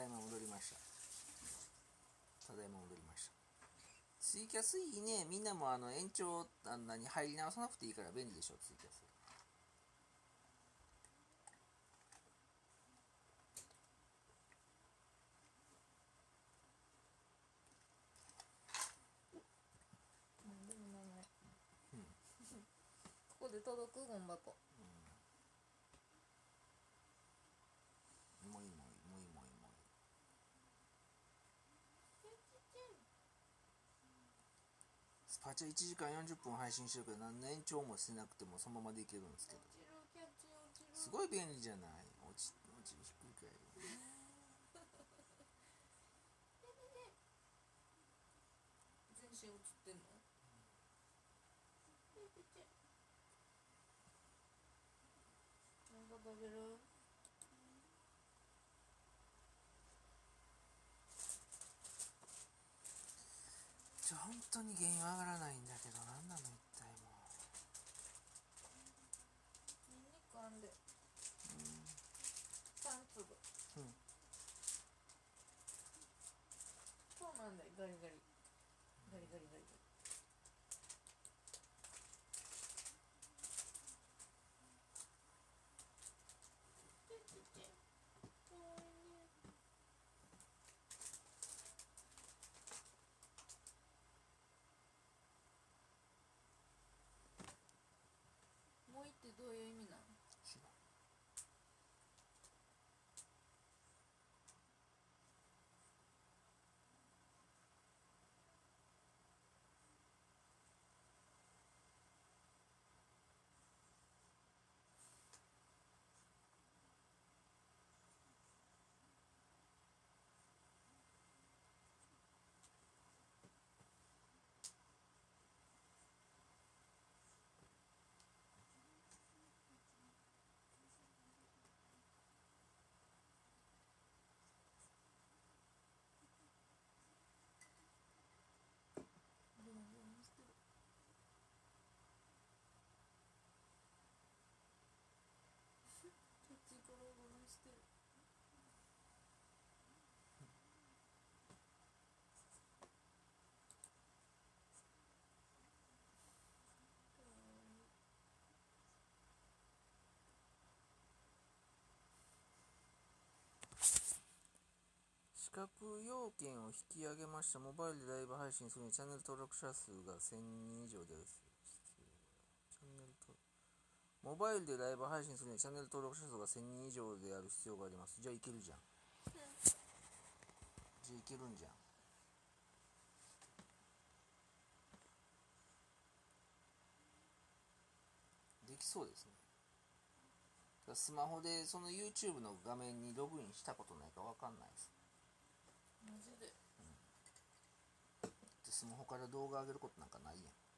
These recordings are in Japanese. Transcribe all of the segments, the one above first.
だいま戻りました。ただいま戻りました。ツイキャスいいね。みんなもあの延長あんなに入り直さなくていいから便利でしょ。ツイキャス。ここで届く？ゴン箱もいもいもいもいもいスパチャ1時間40分配信してるけど何の延長もしなくてもそのままでいけるんですけど。すごい便利じゃない？落ち落ちる低いかよ。全身映ってんの？なんか食べる？当に原因わからないんだけど何なの一体もニンニクあんで。三粒。うん。そうなんだよガリガリガリガリガリガリもういってどういう意味なの知らんボロボロにしてる土地ゴロゴロにしてるかわいい資格要件を引き上げました。モバイルでライブ配信するにチャンネル登録者数が1000人以上です。チャンネル登モバイルでライブ配信するにチャンネル登録者数が1000人以上である必要があります。じゃあいけるじゃん。じゃあいけるんじゃん。できそうですね。スマホでその YouTube の画面にログインしたことないかわかんないです。マジででスマホから動画上げることなんかないやん。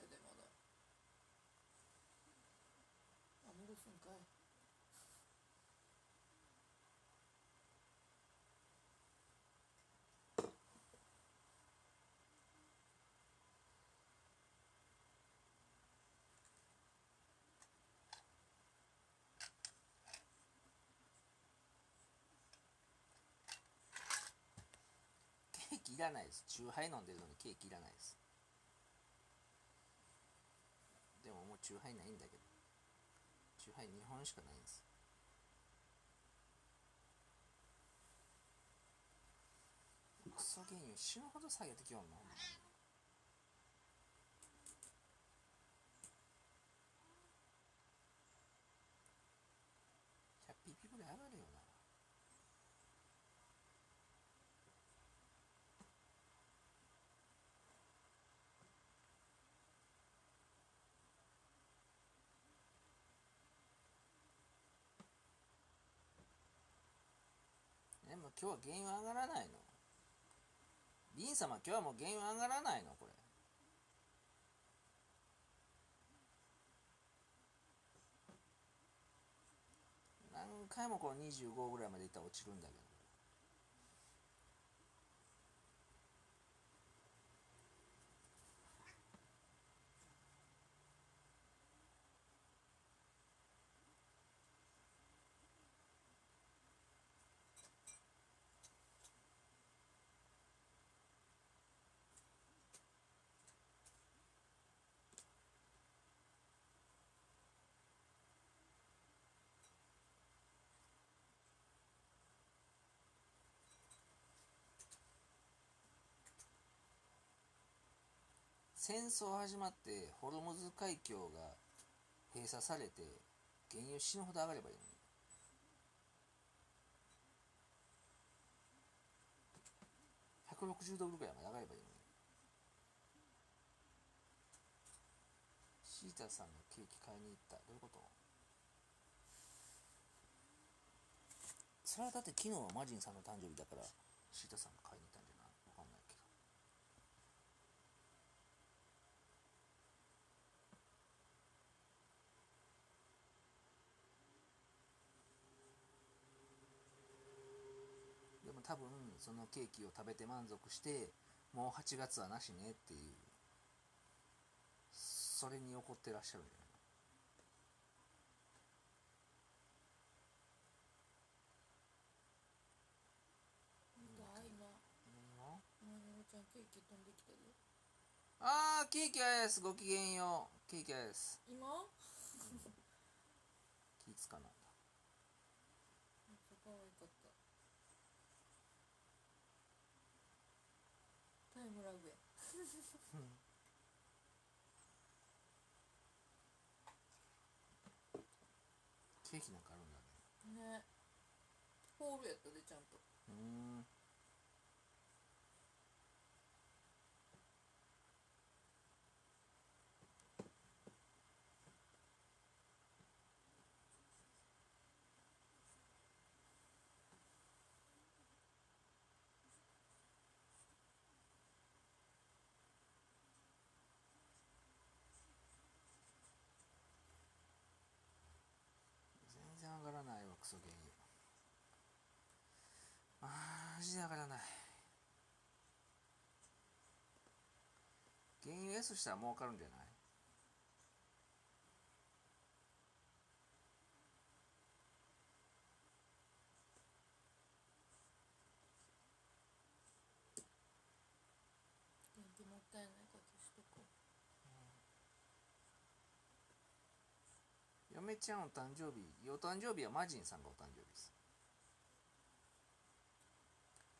れでまだあ戻すんかいケーキいらないです。チューハイ飲んでるのにケーキいらないです。チューハイないんだけど。チューハイ2本しかないんです。クソ原油死ぬほど下げてきよんのほんまに100ピーピーぐらい上がるよなでも今日は原油上がらないの。リン様今日はもう原油上がらないのこれ。何回もこの25ぐらいまでいったら落ちるんだけど。戦争始まってホルムズ海峡が閉鎖されて原油死ぬほど上がればいいのに。160ドルぐらいまで上がればいいのに。シータさんのケーキ買いに行った。どういうこと？それはだって昨日はマジンさんの誕生日だからシータさんが買いに行ったんじゃないわかんないけどでも多分そのケーキを食べて満足してもう8月はなしねっていうそれに怒ってらっしゃるんあーケーキアイスごきげんよう。ケーキアイス。今？気ぃつかな。んだめっちゃ可愛かったタイムラグやケーキなんかあるんだねねホールやったでちゃんと。うん。全然上がらないわクソ原油マジで上がらない。原油 S したら儲かるんじゃない？もったいないから消しとこ嫁ちゃんお誕生日お誕生日はマジンさんがお誕生日です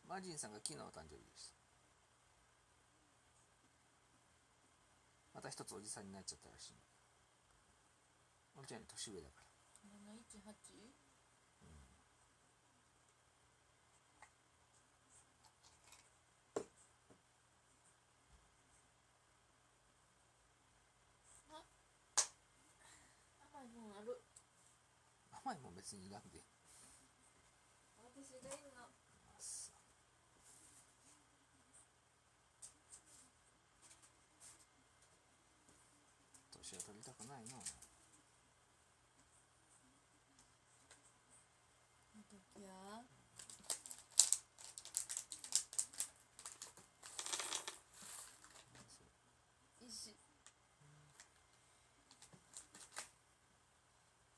マジンさんが昨日お誕生日でしたまた一つおじさんになっちゃったらしい。おんちゃんより年上だから。う718あ甘いもんある。甘いもん別にいらんで。私がいないな。時石。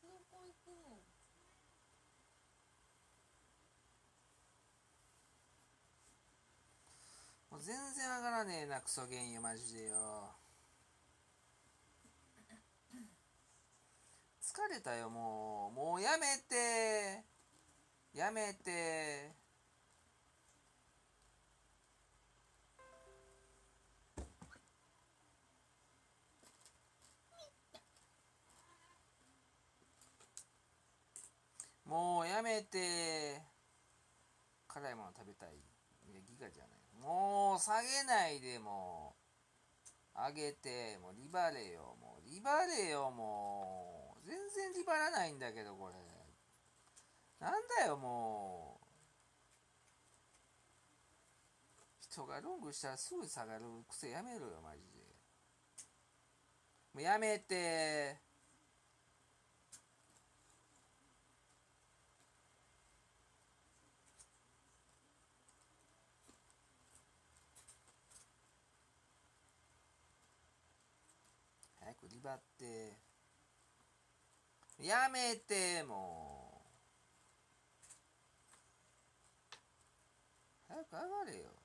どこ行くの。もう全然上がらねえなクソ原油マジでよ。疲れたよもう。もうやめて。やめて。もうやめて。辛いもの食べたい。いやギガじゃない。もう下げないでもう。上げて。もうリバレよもう。リバレよもう。全然リバらないんだけどこれ。なんだよもう。人がロングしたらすぐ下がる癖やめろよマジで。もうやめて。早くリバって。やめてもう。早く上がれよ。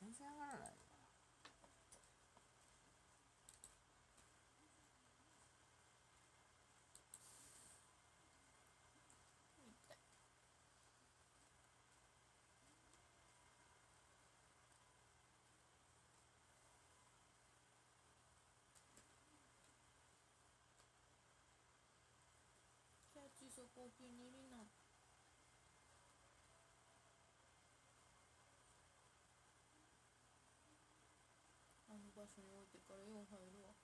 全然上がらないわキャッチそこお気に入りなあの場所に置いてからよう入るわ。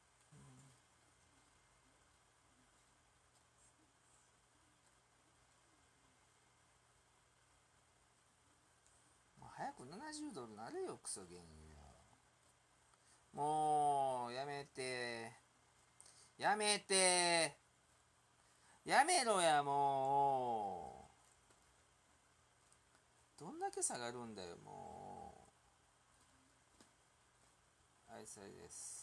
もう早く70ドルなれよクソ原因よ。もうやめて。やめて。やめろやもう。どんだけ下がるんだよもう。はいそれです。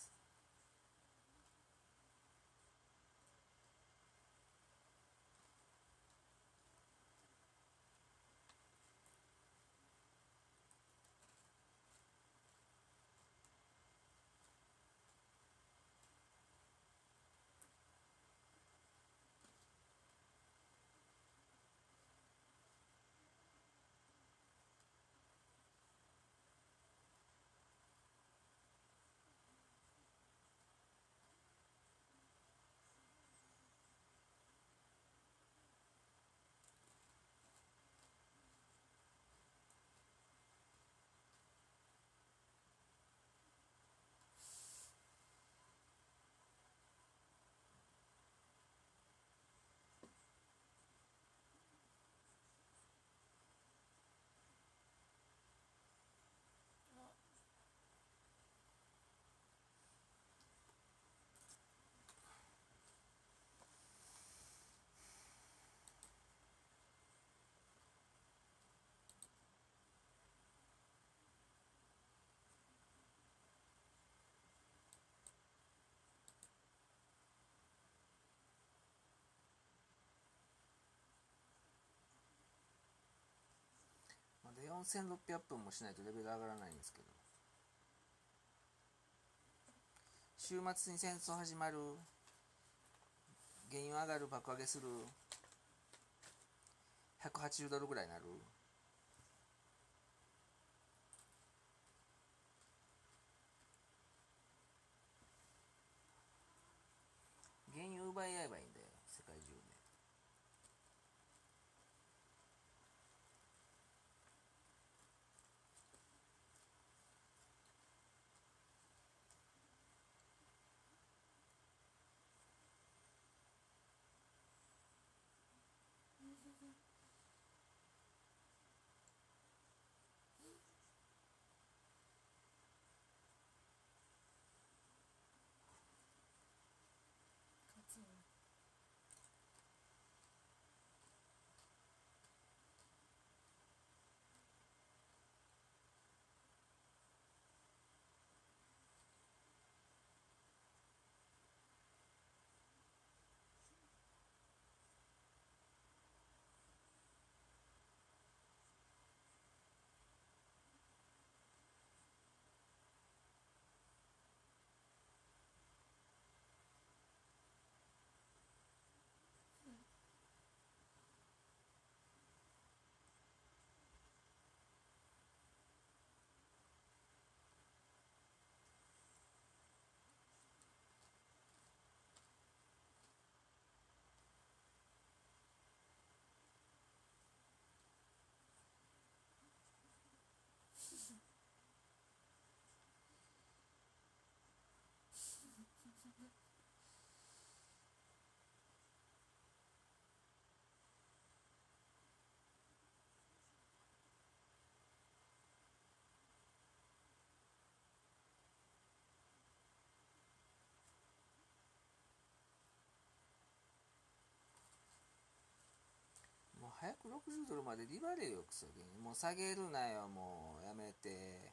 4600分もしないとレベル上がらないんですけど。週末に戦争始まる。原油上がる爆上げする。180ドルぐらいになる。早く60ドルまで利払えよクソゲーもう下げるなよもう。やめて。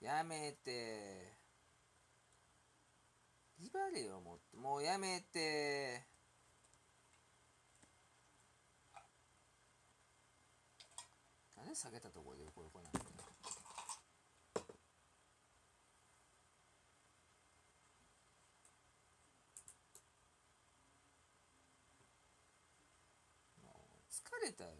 やめて。利払えよもうもうやめて。なんで下げたところでこれこれなん？だよもう疲れたよ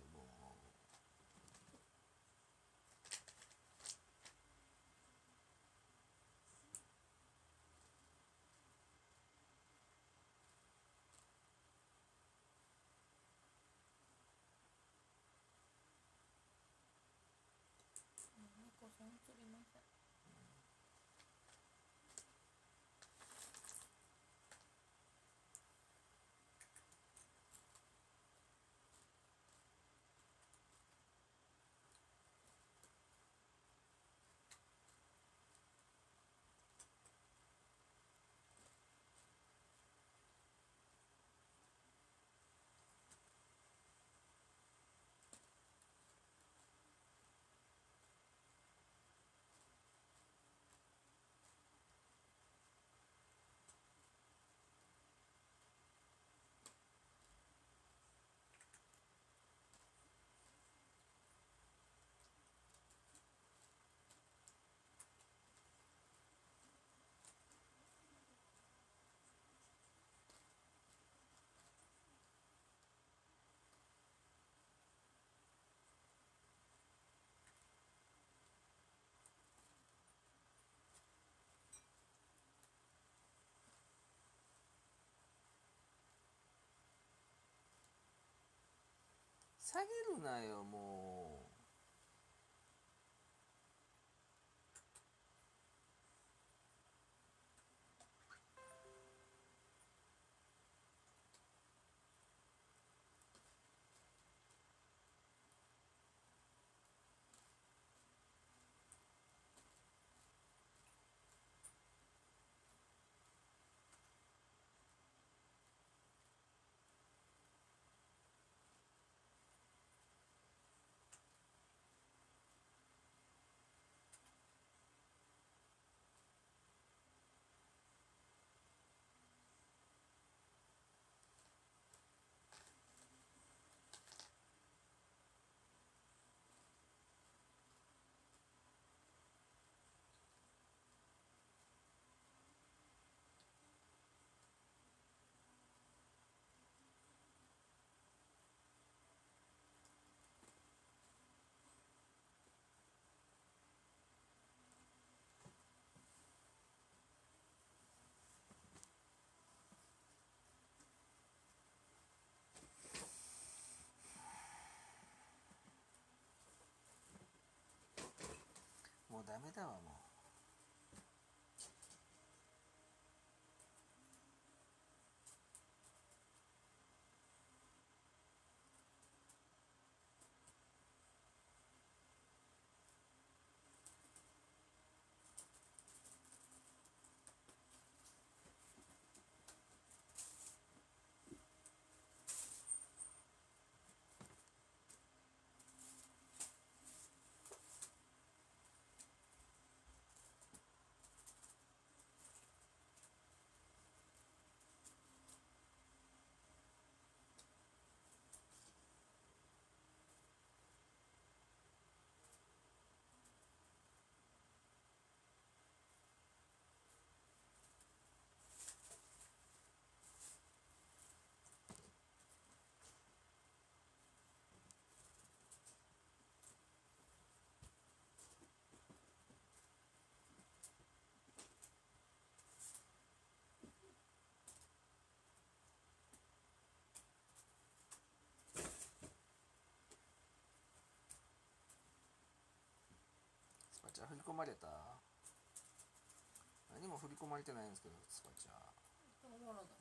下げるなよもうもうダメだわもうスパチャ振り込まれた。何も振り込まれてないんですけどスパチャおもろだ